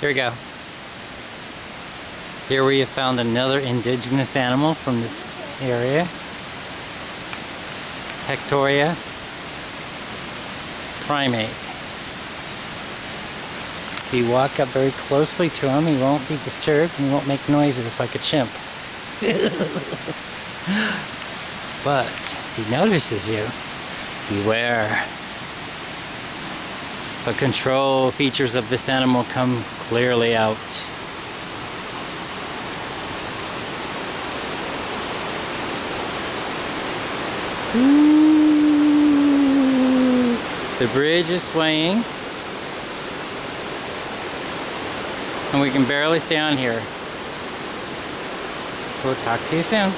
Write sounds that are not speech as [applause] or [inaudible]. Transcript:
Here we go. Here we have found another indigenous animal from this area. Hectoria primate. If you walk up very closely to him, he won't be disturbed and he won't make noises like a chimp. [laughs] but if he notices you, beware. The control features of this animal come clearly out. The bridge is swaying. And we can barely stay on here. We'll talk to you soon.